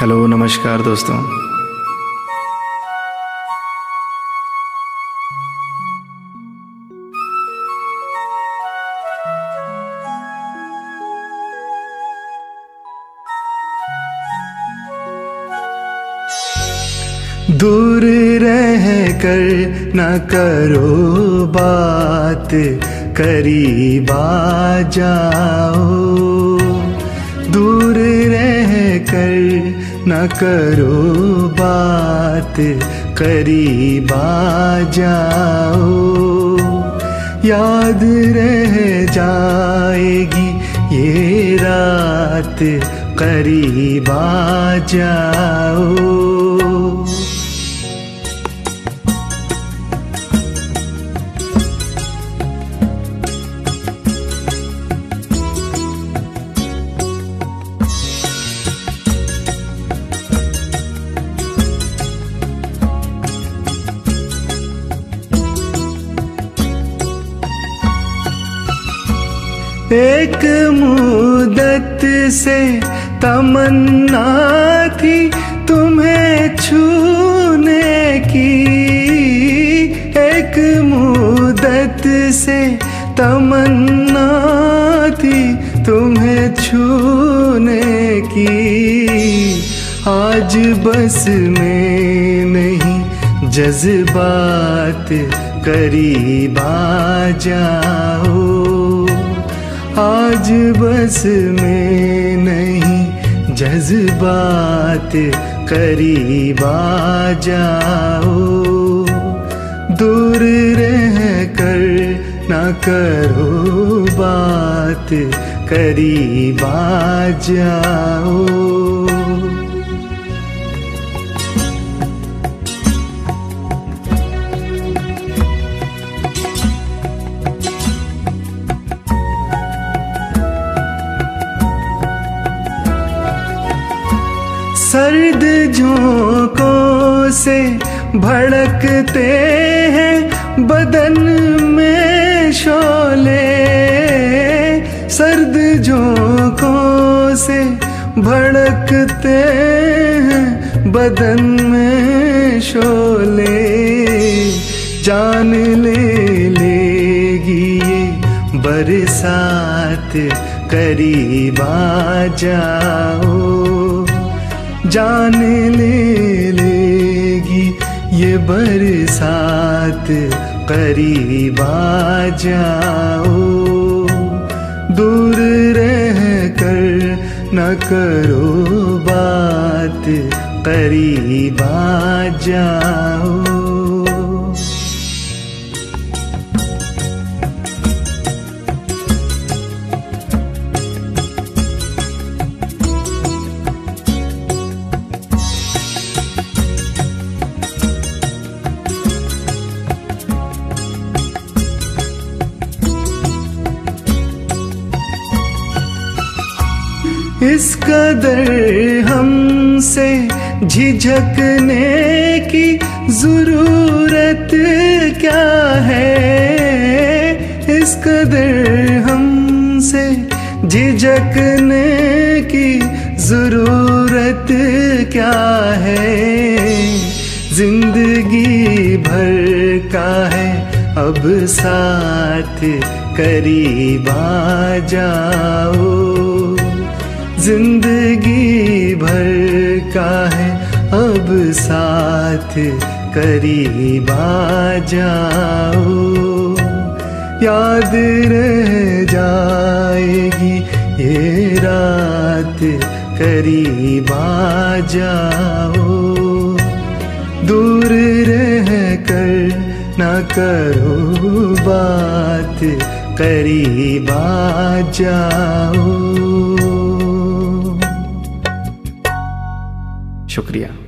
Hello, नमस्कार दोस्तों। दूर रह कर न करो बात, करीब आ जाओ। दूर रह कर न करो बात करीब आ जाओ। याद रह जाएगी ये रात करीब जाओ। एक मुदत से तमन्ना थी तुम्हें छूने की। एक मुदत से तमन्ना थी तुम्हें छूने की। आज बस में नहीं जज्बात करीब आ जाओ आज बस में नहीं जज्बात करीब आ जाओ। दूर रह कर ना करो बात, करीब आ जाओ। झोंकों से भड़कते हैं बदन में शोले। सर्द झोंकों से भड़कते हैं बदन में शोले। जान ले लेगी ये बरसात, करीब आ जाओ। जान ले लेगी ये बरसात करीब आ जाओ। दूर रह कर न करो बात, करीब आ जाओ। इस कदर हमसे झिझकने की ज़रूरत क्या है? इस कदर हमसे झिझकने की ज़रूरत क्या है? ज़िंदगी भर का है, अब साथ करीब आ जाओ। ज़िंदगी भर का है, अब साथ करीब आ जाओ। याद रह जाएगी ये रात, करीब आ जाओ। दूर रह कर ना करो बात, करीब आ जाओ। शुक्रिया।